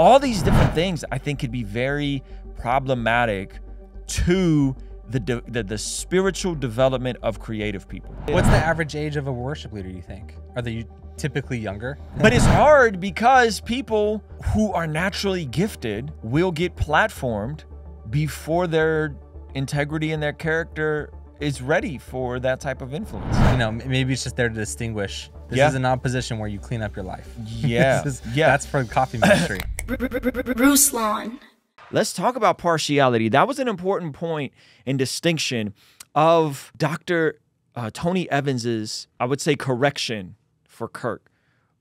all these different things I think could be very problematic to the, the the spiritual development of creative people. What's the average age of a worship leader? You think? Are they typically younger? But it's hard because people who are naturally gifted will get platformed before their integrity and their character is ready for that type of influence. You know, maybe it's just there to distinguish. This Yeah. is an opposition where you clean up your life. Yeah, is- yeah. That's for the coffee ministry. Bruce Lawn. Let's talk about partiality. That was an important point and distinction of Dr. Uh, Tony Evans's, I would say, correction for Kirk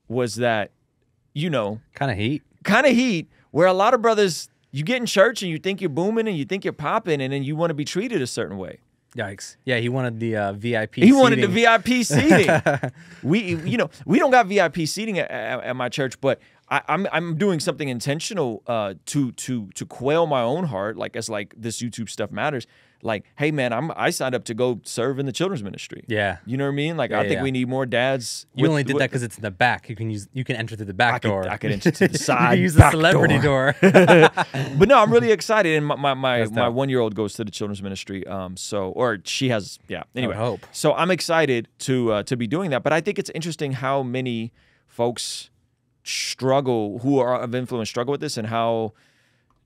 was that, you know, kind of heat. kind of heat where a lot of brothers, you get in church and you think you're booming and you think you're popping and then you want to be treated a certain way. Yikes. Yeah, he wanted the uh, VIP. He wanted the. VIP seating. we, you know, we don't got VIP seating at, at, at my church, but I, I'm I'm doing something intentional uh, to to to quail my own heart, like as like this YouTube stuff matters. Like, hey man, I'm I signed up to go serve in the children's ministry. Yeah. you know what I mean. Like, I think yeah. we need more dads. You with- only did with- that because it's in the back. You can use. You can enter through the back I could- door. I could enter to the You side, can use the celebrity door. door. but no, I'm really excited, and my my my, my one year old goes to the children's ministry. Um, so or she has, yeah. Anyway, hope. so I'm excited to uh, to be doing that. But I think it's interesting how many folks struggle who are of influence struggle with this, and how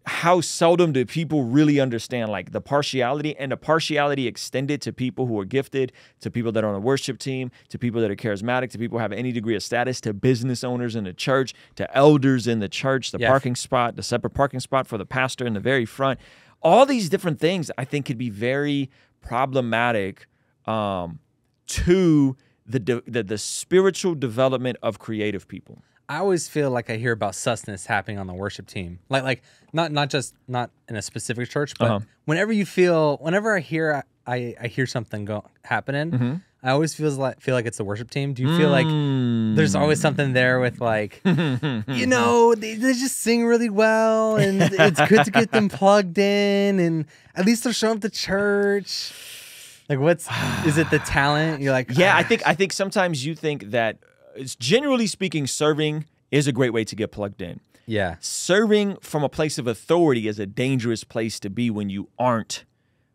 how seldom do people really understand like the partiality and the partiality extended to people who are gifted, to people that are on a worship team, to people that are charismatic, to people who have any degree of status, to business owners in the church, to elders in the church, the Yeah. parking spot, the separate parking spot for the pastor in the very front. All these different things I think could be very problematic um, to the, de- the the spiritual development of creative people. I always feel like I hear about sustenance happening on the worship team. Like like not not just not in a specific church, but Uh-huh. whenever you feel whenever I hear I, I hear something go happening, Mm-hmm. I always feels like feel like it's the worship team. Do you feel like there's always something there with like you know, they, they just sing really well and it's good to get them plugged in and at least they're showing up to church. Like what's is it the talent? You're like Yeah, I "Ah, think I think sometimes you think that it's generally speaking, serving is a great way to get plugged in. Yeah. Serving from a place of authority is a dangerous place to be when you aren't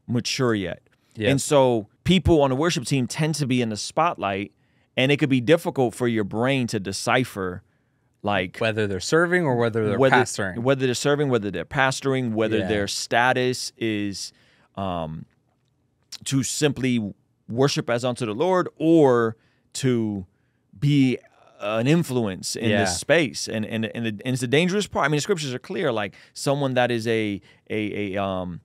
mature yet. Yeah. And so people on the worship team tend to be in the spotlight, and it could be difficult for your brain to decipher like Whether they're serving or whether they're whether, pastoring. whether they're serving, whether they're pastoring, whether Yeah. their status is um, to simply worship as unto the Lord or to be an influence in Yeah. this space. And and and, the, and it's a dangerous part. I mean, the scriptures are clear. Like someone that is a a a um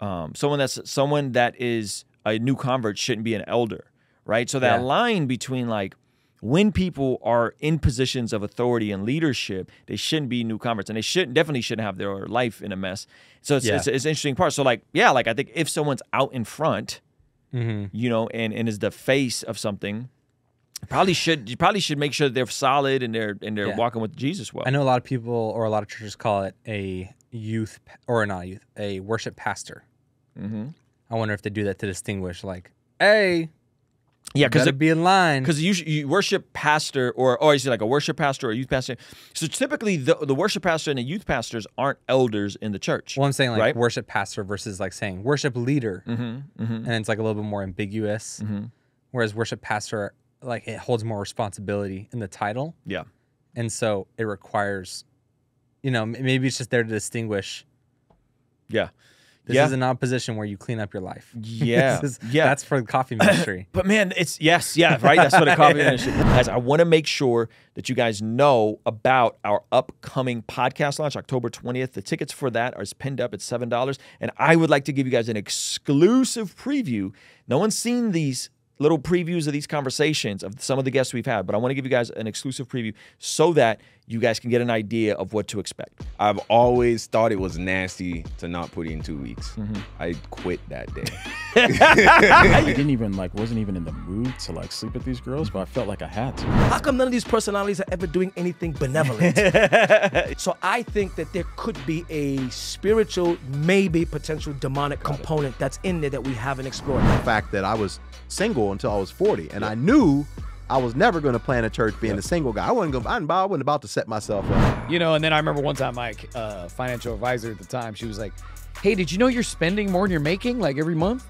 um someone that's someone that is a new convert shouldn't be an elder, right? So that Yeah. line between like when people are in positions of authority and leadership, they shouldn't be new converts, and they shouldn't definitely shouldn't have their life in a mess. So it's, Yeah. it's, it's an interesting part. So like, yeah, like I think if someone's out in front, mm-hmm. you know, and and is the face of something, probably should you probably should make sure they're solid and they're and they're Yeah. walking with Jesus well. I know a lot of people or a lot of churches call it a youth or not a youth, a worship pastor. hmm I wonder if they do that to distinguish, like, hey, Yeah, because it'd be in line. because you, you worship pastor or or is it like a worship pastor or a youth pastor? So typically the the worship pastor and the youth pastors aren't elders in the church. well, I'm saying like right? worship pastor versus like saying worship leader, Mm-hmm, mm-hmm, and it's like a little bit more ambiguous. mm-hmm. Whereas worship pastor, like, it holds more responsibility in the title, Yeah. and so it requires, you know, maybe it's just there to distinguish. Yeah. This yeah. is an opposition where you clean up your life. Yeah. Is- yeah. That's for the coffee ministry. But man, it's yes, yeah, right. That's what a coffee ministry. Guys, I want to make sure that you guys know about our upcoming podcast launch, October 20th. The tickets for that are pinned up at seven dollars, and I would like to give you guys an exclusive preview. No one's seen these little previews of these conversations of some of the guests we've had, but I want to give you guys an exclusive preview so that you guys can get an idea of what to expect. I've always thought it was nasty to not put in two weeks. Mm-hmm. I quit that day. I didn't even like wasn't even in the mood to like sleep with these girls, but I felt like I had to. How come none of these personalities are ever doing anything benevolent? so I think that there could be a spiritual, maybe potential demonic component that's in there that we haven't explored. the fact that I was single until I was 40. And I knew I was never going to plan a church being a single guy. I wasn't going. I wasn't about to set myself up. You know, and then I remember one time my uh, financial advisor at the time, she was like, "Hey, did you know you're spending more than you're making like every month?"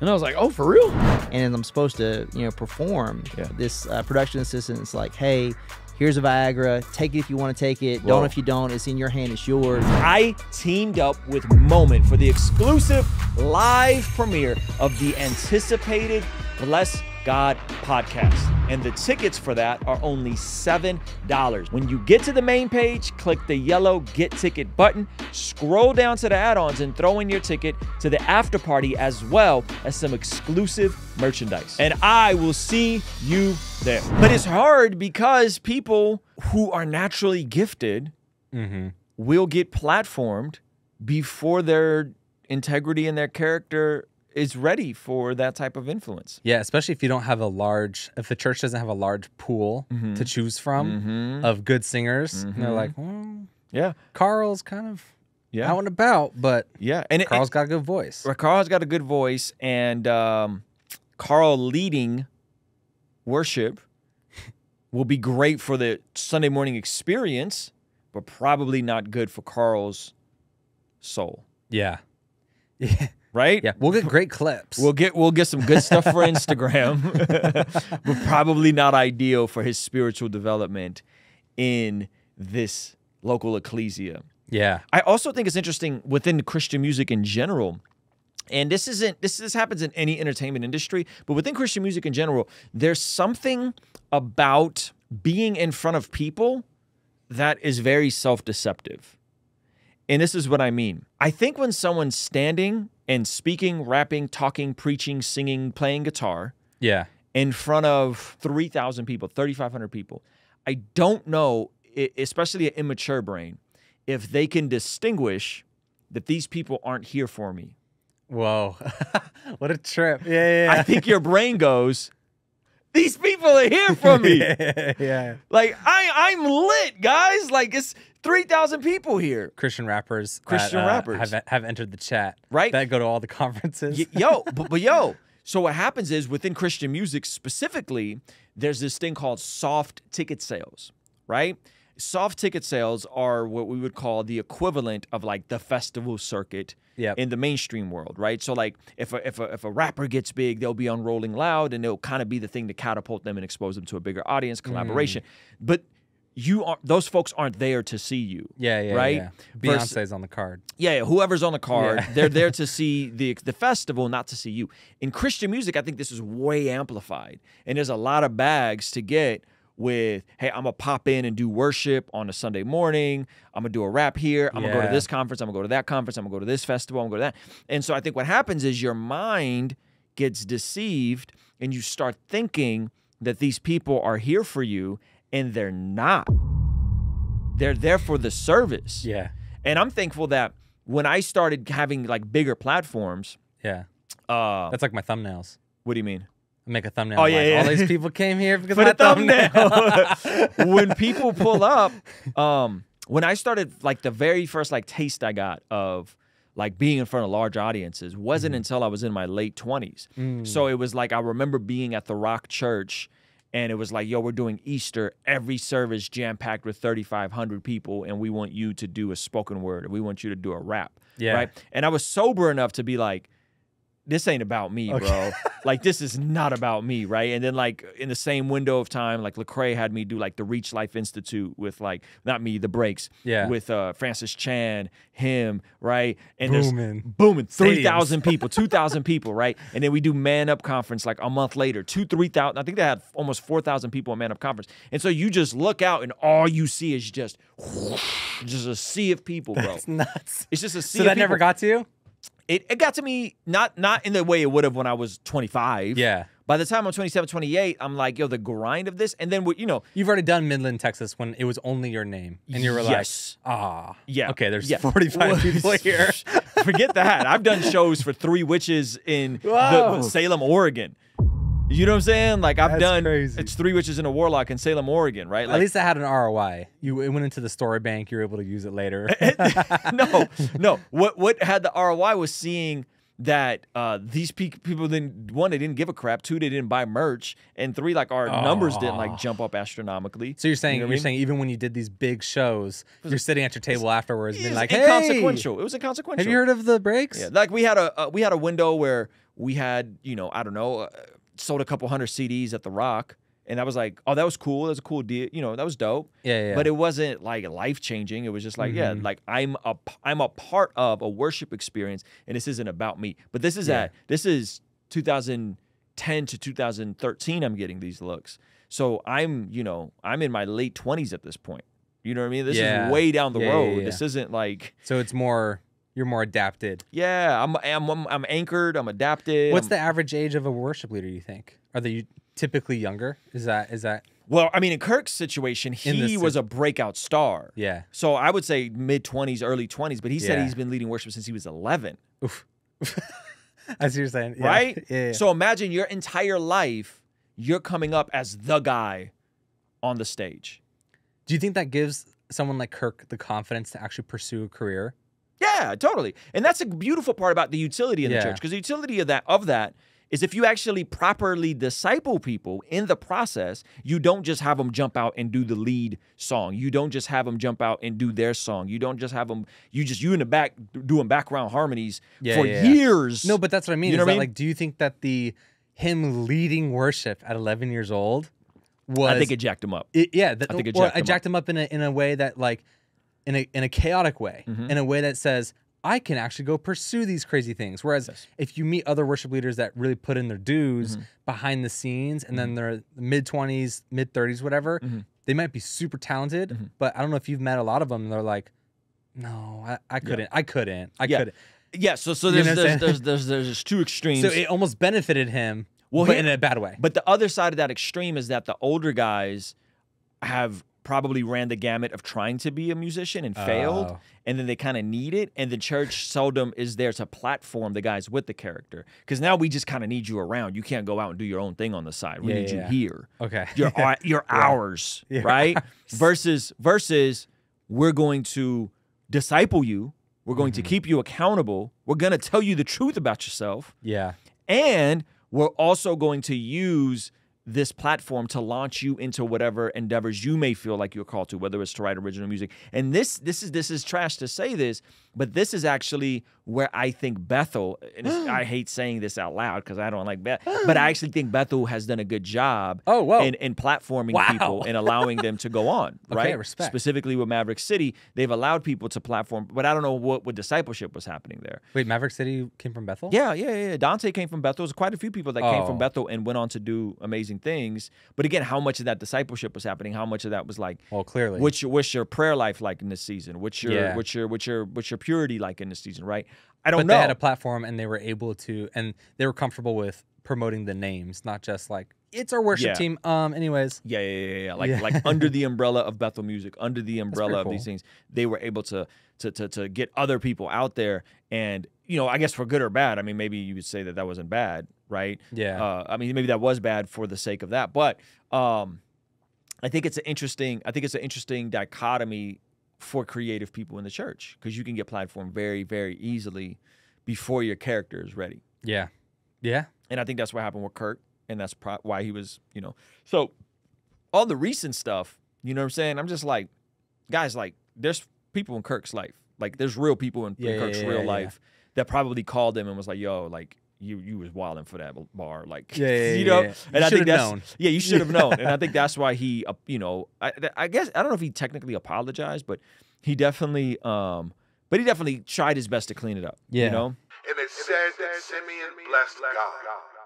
And I was like, "Oh, for real?" and I'm supposed to, you know, perform. This uh, production assistant's like, hey, here's a Viagra. Take it if you want to take it. Don't if you don't. It's in your hand. It's yours. I teamed up with Moment for the exclusive live premiere of the anticipated Bless God podcast. And the tickets for that are only $7. When you get to the main page, click the yellow Get Ticket button, scroll down to the add ons, and throw in your ticket to the after party as well as some exclusive merchandise. And I will see you there. But it's hard because people who are naturally gifted mm-hmm. will get platformed before their integrity and their character is ready for that type of influence. Yeah, especially if you don't have a large, if the church doesn't have a large pool Mm-hmm. to choose from of good singers. And they're like, well, Yeah. Carl's kind of Yeah. out and about, but Yeah. And it- Carl's got a good voice. Right, Carl's got a good voice, and um, Carl leading worship will be great for the Sunday morning experience, but probably not good for Carl's soul. Yeah. Yeah. Right? Yeah. We'll get great clips. We'll get we'll get some good stuff for Instagram, but probably not ideal for his spiritual development in this local ecclesia. yeah. I also think it's interesting within Christian music in general. And this isn't this this happens in any entertainment industry, but within Christian music in general, there's something about being in front of people that is very self-deceptive. And this is what I mean. I think when someone's standing and speaking, rapping, talking, preaching, singing, playing guitar, Yeah. in front of 3,000 people, 3,500 people. I don't know, especially an immature brain, if they can distinguish that these people aren't here for me. Whoa. what a trip. Yeah. Yeah. yeah. I think your brain goes, these people are here for me. yeah. yeah. Like I, I'm lit, guys. Like it's 3,000 people here. Christian rappers. Christian that, uh, rappers. have, have entered the chat. Right. That go to all the conferences. Y- yo, but, but yo, so what happens is within Christian music specifically, there's this thing called soft ticket sales, right? Soft ticket sales are what we would call the equivalent of like the festival circuit Yep. in the mainstream world, right? So like if a, if a, if a rapper gets big, they'll be on Rolling Loud and it'll kind of be the thing to catapult them and expose them to a bigger audience, collaboration. But you are those folks aren't there to see you. yeah. Yeah. right? Yeah. Vers- Beyonce's on the card. yeah, yeah, whoever's on the card, Yeah. they're there to see the the festival, not to see you. In Christian music, I think this is way amplified, and there's a lot of bags to get with. Hey, I'm gonna pop in and do worship on a Sunday morning. I'm gonna do a rap here. I'm gonna go to this conference. I'm gonna go to that conference. I'm gonna go to this festival. I'm gonna go to that. And so I think what happens is your mind gets deceived, and you start thinking that these people are here for you, and they're not. They're there for the service. Yeah. And I'm thankful that when I started having like bigger platforms, Yeah. uh, That's like my thumbnails. what do you mean? I make a thumbnail. Oh, yeah, yeah. All these people came here because For my thumbnail. thumbnail. when people pull up, um, when I started, like the very first like taste I got of like being in front of large audiences wasn't until I was in my late 20s. So it was like I remember being at the Rock Church and it was like, yo, we're doing Easter, every service jam packed with 3,500 people, and we want you to do a spoken word, or we want you to do a rap. Yeah. Right. And I was sober enough to be like, this ain't about me, bro. like this is not about me, right? And then like in the same window of time, like Lecrae had me do like the Reach Life Institute with like not me, the breaks, Yeah. with uh Francis Chan, him, right? And Booming. there's booming, three thousand people, two thousand people, right? And then we do Man Up Conference like a month later, two, three thousand. I think they had almost four thousand people at Man Up Conference, and so you just look out and all you see is just, just a sea of people, bro. It's nuts. It's just a sea So that never got to you? It, it got to me not not in the way it would have when I was 25. Yeah. By the time I'm 27, 28, I'm like, yo, the grind of this, and then you know, You've already done Midland, Texas when it was only your name. And you were Yes. like, ah. Yeah. Okay, there's Yeah. 45 people here. Forget that. I've done shows for three witches in the, Salem, Oregon. You know what I'm saying? Like I've That's done crazy. it's three witches and a warlock in Salem, Oregon, right? At least I had an ROI. You it went into the story bank. You were able to use it later. no, no. What what had the ROI was seeing that uh, these pe- people didn't one they didn't give a crap, two they didn't buy merch, and three like our numbers didn't like jump up astronomically. So you're saying you know you're mean? saying even when you did these big shows, you're sitting at your table afterwards, It being was like, "Hey, inconsequential. It was inconsequential. have you heard of the breaks?" Yeah, like we had a uh, we had a window where we had you know I don't know uh, sold a couple hundred CDs at the Rock, and that was like oh that was cool. That was a cool deal. You know that was dope. Yeah, yeah. But it wasn't like life changing. It was just like yeah, mm-hmm. like I'm a I'm a part of a worship experience, and this isn't about me. But this is Yeah. at this is 2010 to 2013. I'm getting these looks. So I'm you know I'm in my late 20s at this point. You know what I mean? This Yeah. is way down the Yeah, road. This isn't like So it's more you're more adapted. yeah, I'm I'm I'm, I'm anchored. I'm adapted. What's I'm- the average age of a worship leader? You think are they typically younger? Is that is that well? I mean, in Kirk's situation, he was a breakout star. yeah? So I would say mid twenties, early twenties. But he said Yeah. he's been leading worship since he was 11. Oof. What you're saying, Yeah. Right? Yeah. yeah. So imagine your entire life, you're coming up as the guy on the stage. do you think that gives someone like Kirk the confidence to actually pursue a career? Yeah, totally. And that's a beautiful part about the utility in the church because the utility of that of that is if you actually properly disciple people in the process, you don't just have them jump out and do the lead song. You don't just have them jump out and do their song. You don't just have them you just you in the back doing background harmonies Yeah, for yeah, yeah. years. No, but that's what I mean. You know what I that, mean? like, do you think that the him leading worship at 11 years old was? I think it jacked him up. It, yeah, that, I think it well, jacked I him jacked him up in a in a way that like in a in a chaotic way, Mm-hmm. in a way that says I can actually go pursue these crazy things. Whereas if you meet other worship leaders that really put in their dues Mm-hmm. behind the scenes, and then they're mid twenties, mid thirties, whatever, Mm-hmm. they might be super talented, but I don't know if you've met a lot of them. And they're like, no, I, I couldn't, I couldn't, I Yeah. couldn't. Yeah, so so You there's know what I'm there's, there's there's there's two extremes. So it almost benefited him, Well, but here- in a bad way. But the other side of that extreme is that the older guys have probably ran the gamut of trying to be a musician and failed, Oh. and then they kind of need it. And the church seldom is there to platform the guys with the character because now we just kind of need you around. You can't go out and do your own thing on the side. We Yeah, need yeah, you yeah. here. Okay. You're our- you're ours, You're right? Versus versus we're going to disciple you. We're going Mm-hmm. to keep you accountable. We're going to tell you the truth about yourself. yeah. And we're also going to use this platform to launch you into whatever endeavors you may feel like you're called to, whether it's to write original music. And this this is this is trash to say this, but this is actually where I think Bethel, and I hate saying this out loud because I don't like Beth, but I actually think Bethel has done a good job Oh, whoa. in, in platforming Wow. people and allowing them to go on, Okay, right? respect. Specifically with Maverick City, they've allowed people to platform, but I don't know what, what discipleship was happening there. Wait, Maverick City came from Bethel. Yeah, yeah, yeah. Dante came from Bethel. There's quite a few people that came Oh. from Bethel and went on to do amazing things. But again, how much of that discipleship was happening? How much of that was like, Well, clearly. what's your what's your prayer life like in this season? What's your Yeah. what's your what's your what's your purity like in this season? Right? I don't but know. they had a platform and they were able to and they were comfortable with promoting the names not just like it's our worship Yeah. team um anyways Yeah, yeah, yeah, yeah. Like Yeah. like under the umbrella of Bethel Music, under the umbrella of these things, they were able to to to to get other people out there, and you know, I guess for good or bad. I mean, maybe you would say that that wasn't bad, right? Yeah. Uh, I mean, maybe that was bad for the sake of that, but um, I think it's an interesting. I think it's an interesting dichotomy for creative people in the church because you can get platformed very, very easily before your character is ready. yeah yeah And I think that's what happened with Kirk, and that's pro- why he was, you know. So all the recent stuff, you know what I'm saying? I'm just like, guys, like, there's people in Kirk's life, like, there's real people in, in Yeah, yeah, Kirk's yeah, real yeah. life that probably called him and was like, yo, like. You you was wilding for that bar, like Yeah, yeah, you yeah, know, yeah. and You I think should've that's known. yeah, you should have known, and I think that's why he, uh, you know, I, I guess I don't know if he technically apologized, but he definitely, um, but he definitely tried his best to clean it up, Yeah. you know, And it said that Simeon blessed God.